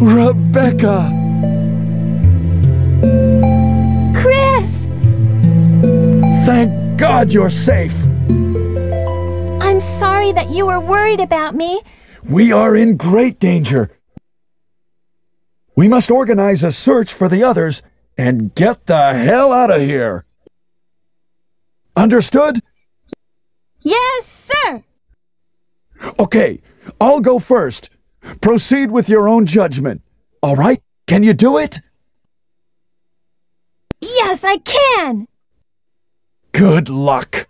Rebecca! Chris! Thank God you're safe! I'm sorry that you were worried about me. We are in great danger. We must organize a search for the others and get the hell out of here. Understood? Yes, sir! Okay, I'll go first. Proceed with your own judgment. All right? Can you do it? Yes, I can! Good luck.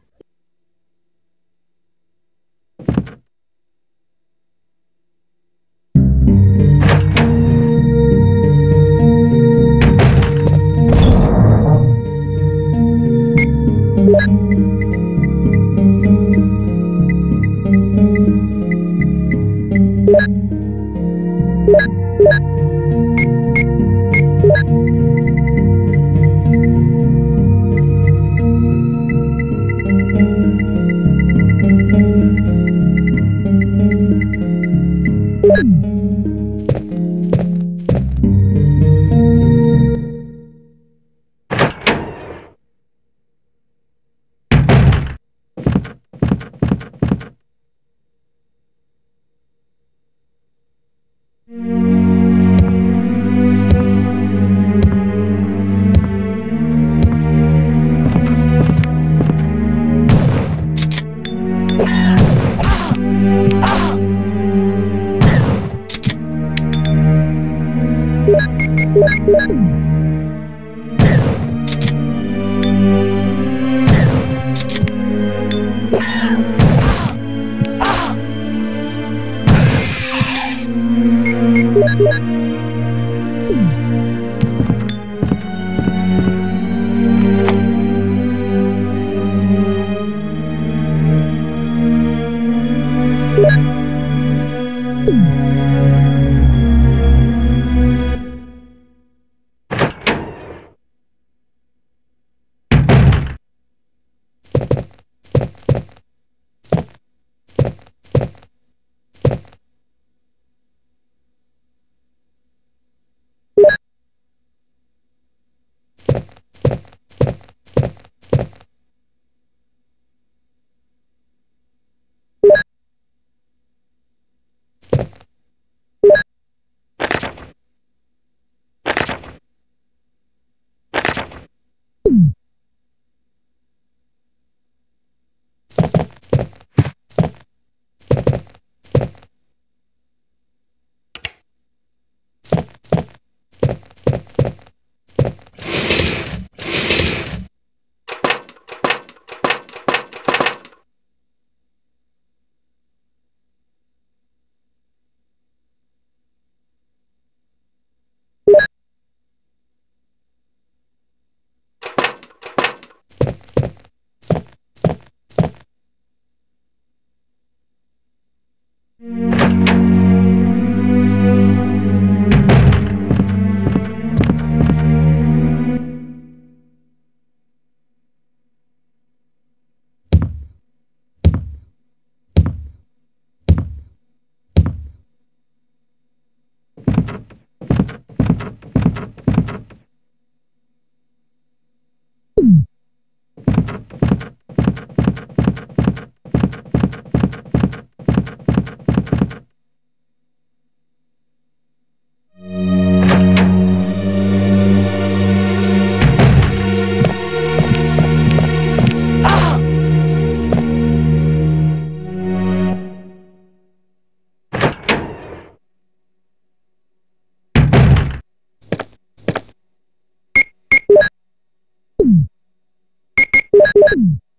Yeah.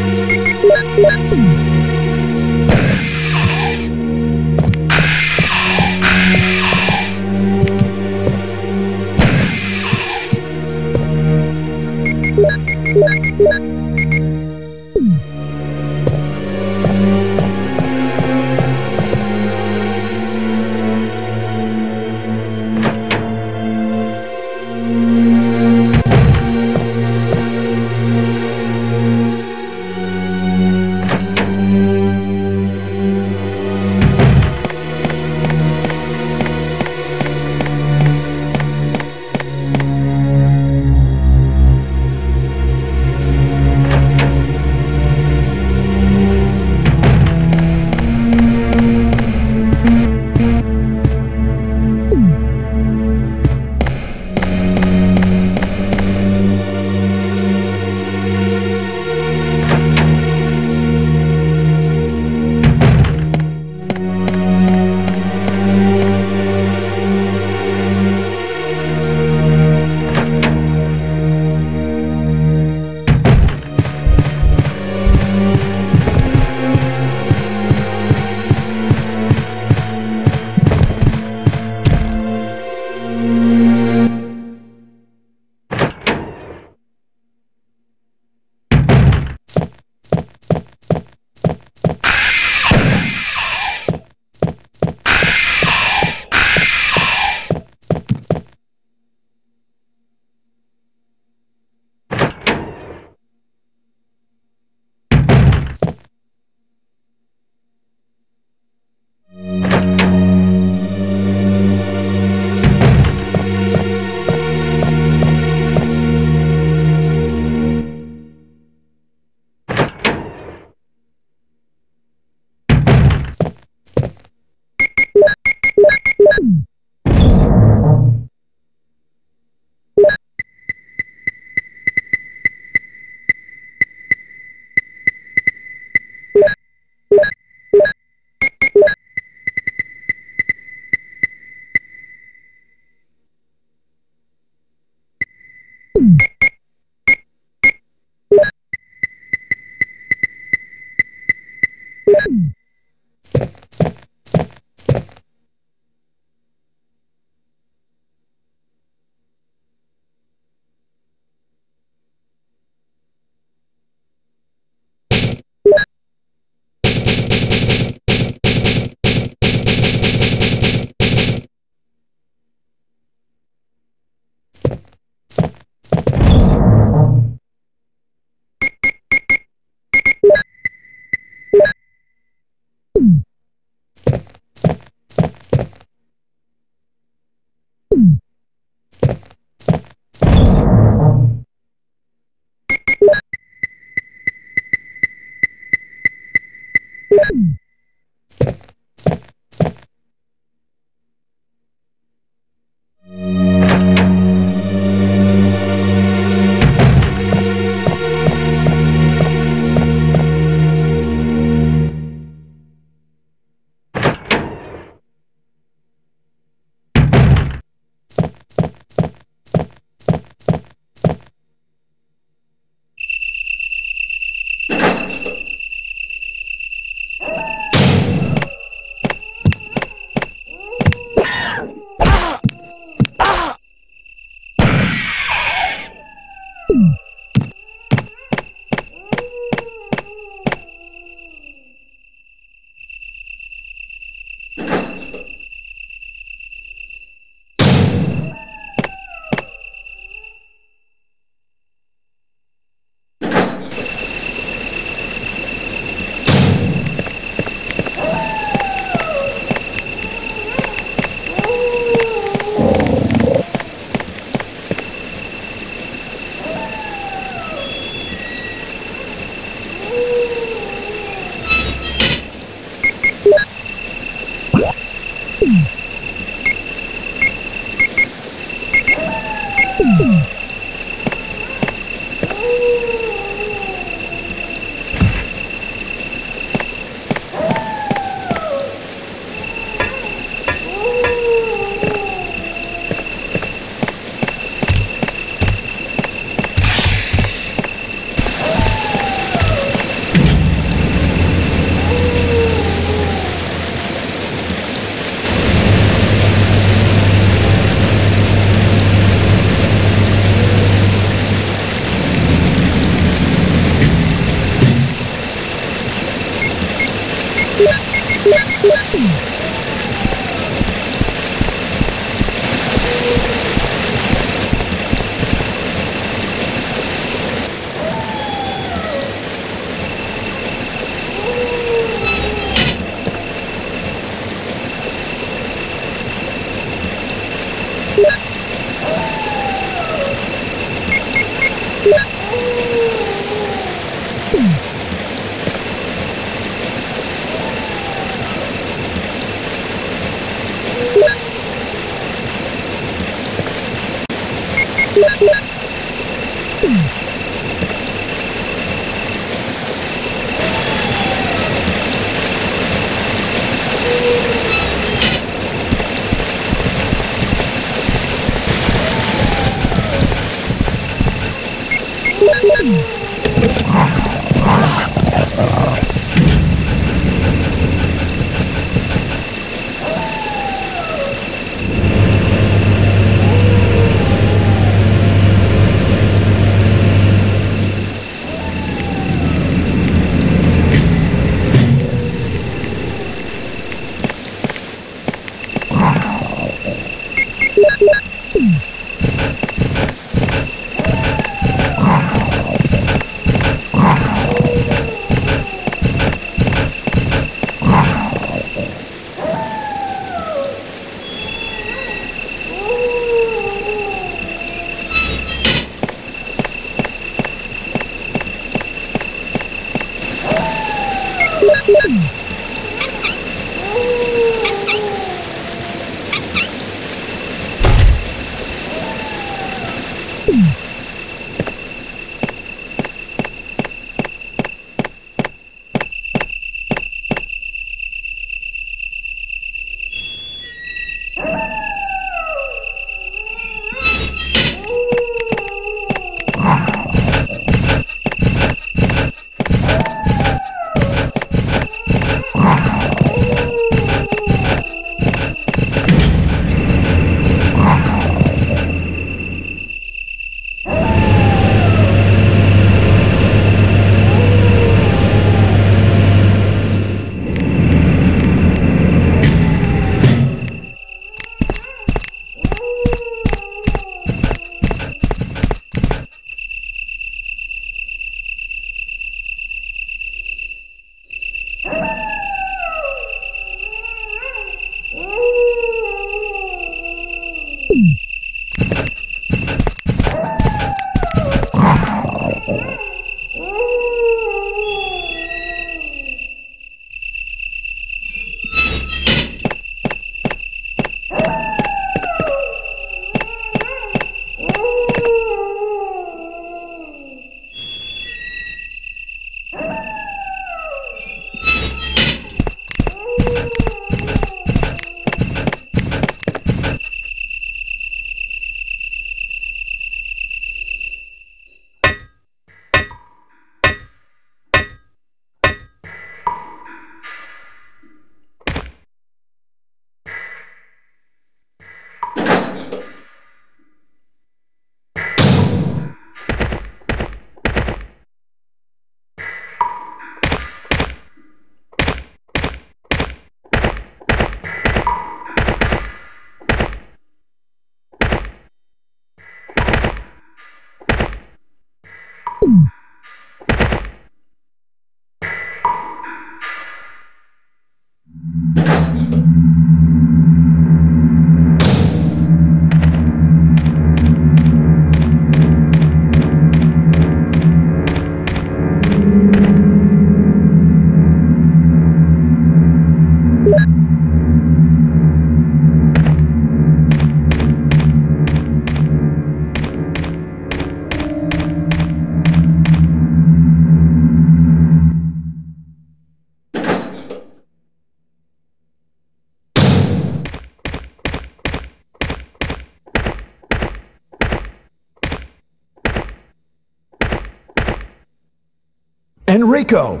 Enrico!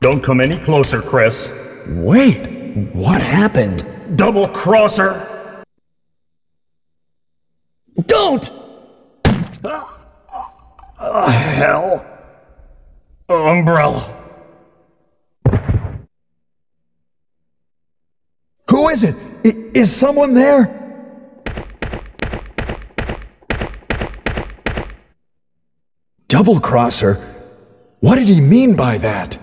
Don't come any closer, Chris. Wait, what happened? Double crosser! Don't! Uh, hell. Umbrella. Who is it? I- is someone there? Double crosser? What did he mean by that?